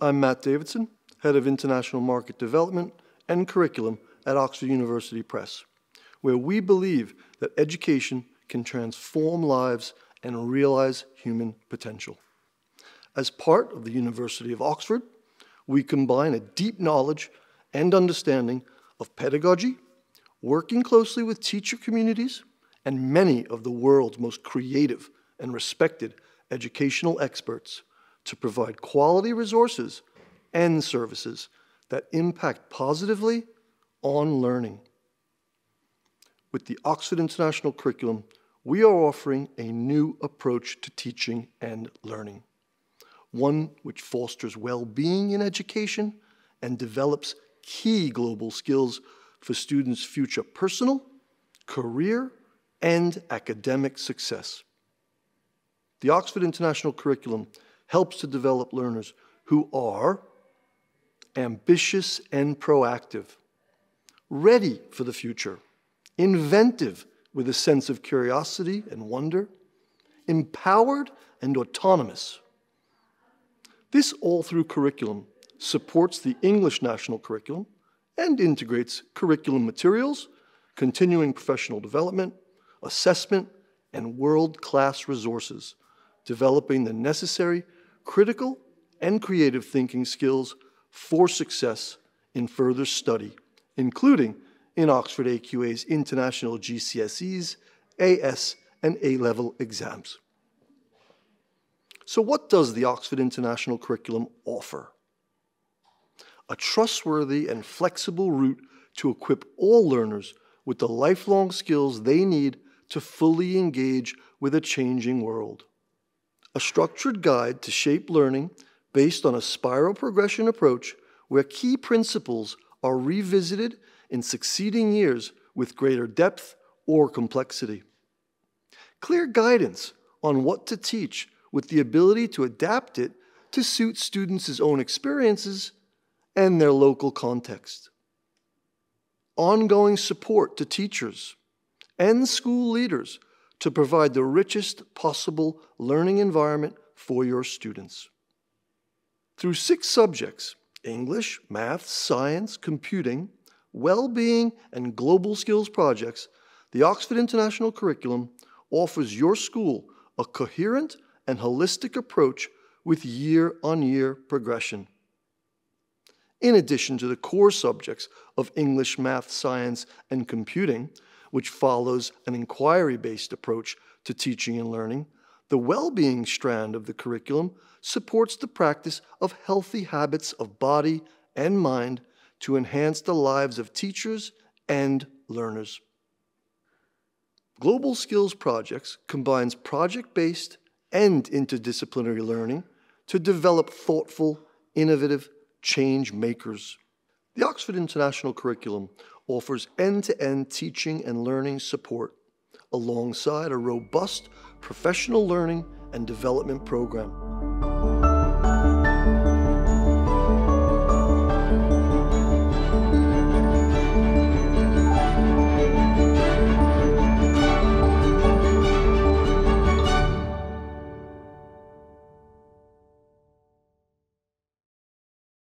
I'm Matt Davidson, Head of International Market Development and Curriculum at Oxford University Press, where we believe that education can transform lives and realize human potential. As part of the University of Oxford, we combine a deep knowledge and understanding of pedagogy, working closely with teacher communities, and many of the world's most creative and respected educational experts to provide quality resources and services that impact positively on learning. With the Oxford International Curriculum, we are offering a new approach to teaching and learning, one which fosters well-being in education and develops key global skills for students' future personal, career, and academic success. The Oxford International Curriculum helps to develop learners who are ambitious and proactive, ready for the future, inventive with a sense of curiosity and wonder, empowered and autonomous. This all through curriculum supports the English national curriculum and integrates curriculum materials, continuing professional development, assessment, and world-class resources, developing the necessary critical and creative thinking skills for success in further study, including in Oxford AQA's international GCSEs, AS, and A-level exams. So what does the Oxford International Curriculum offer? A trustworthy and flexible route to equip all learners with the lifelong skills they need to fully engage with a changing world. A structured guide to shape learning based on a spiral progression approach where key principles are revisited in succeeding years with greater depth or complexity. Clear guidance on what to teach with the ability to adapt it to suit students' own experiences and their local context. Ongoing support to teachers and school leaders to provide the richest possible learning environment for your students. Through six subjects English, math, science, computing, well being, and global skills projects the Oxford International Curriculum offers your school a coherent and holistic approach with year on year progression. In addition to the core subjects of English, math, science, and computing, which follows an inquiry based approach to teaching and learning, the well being strand of the curriculum supports the practice of healthy habits of body and mind to enhance the lives of teachers and learners. Global Skills Projects combines project-based and interdisciplinary learning to develop thoughtful, innovative change makers. The Oxford International Curriculum offers end-to-end teaching and learning support alongside a robust professional learning and development program.